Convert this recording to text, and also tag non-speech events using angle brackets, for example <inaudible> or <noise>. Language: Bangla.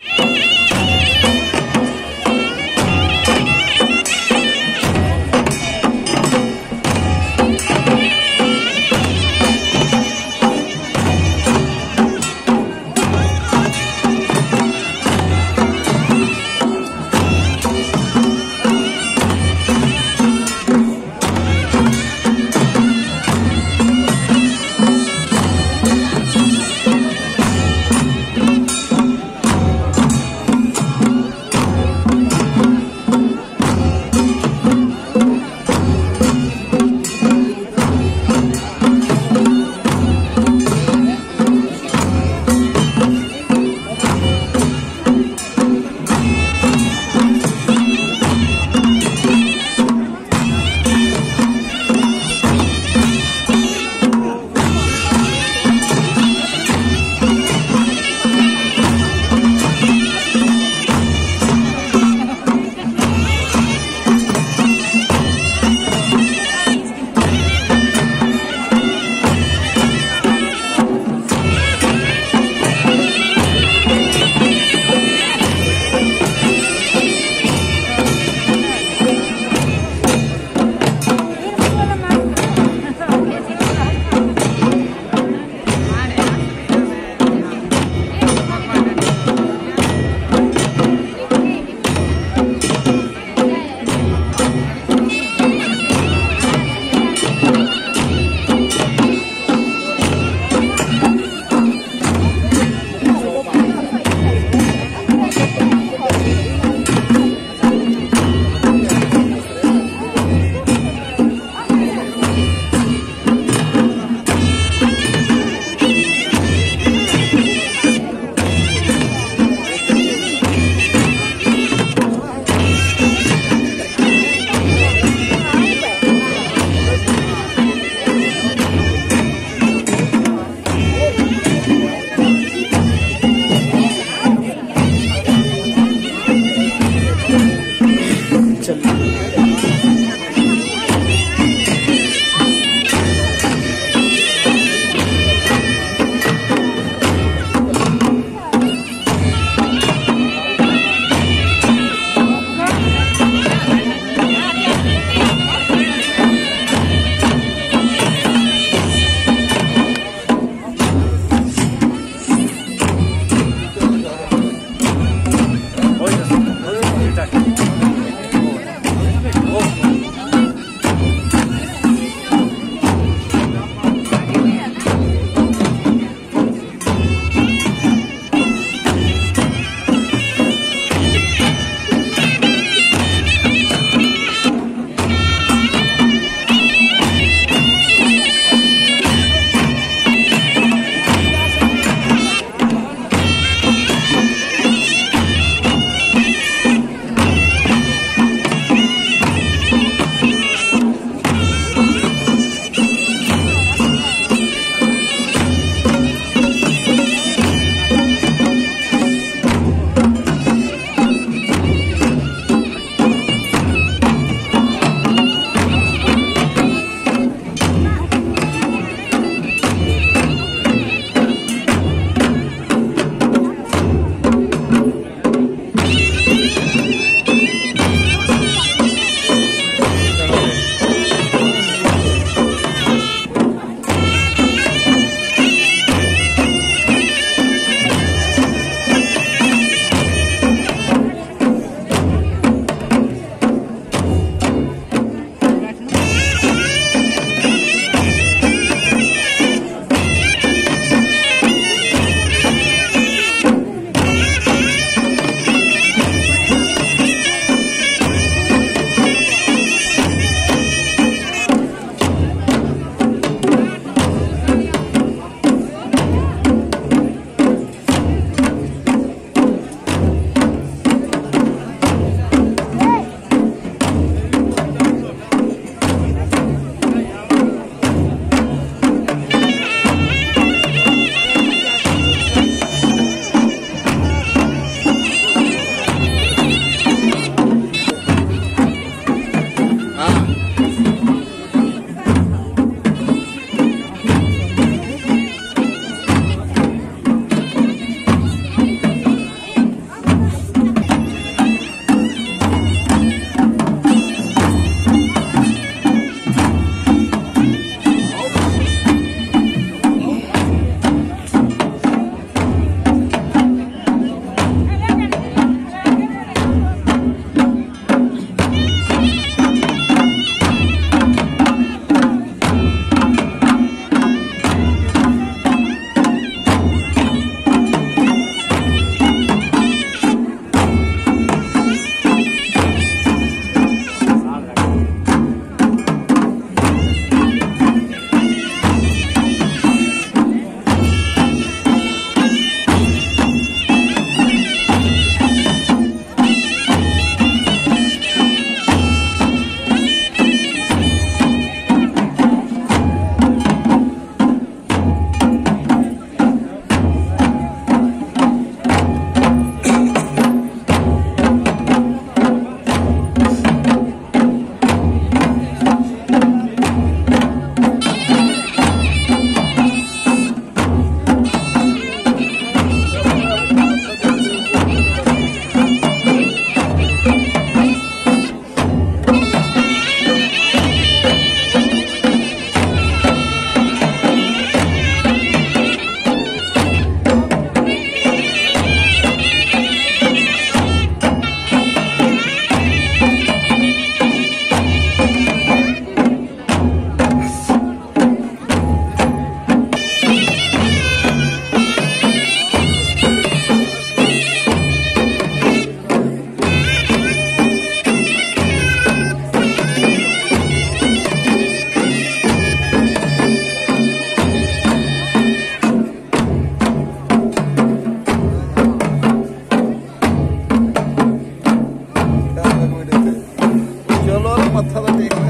Yeah. <laughs> ডাল লাগবে এটাতে চলো মাথা ব্যথা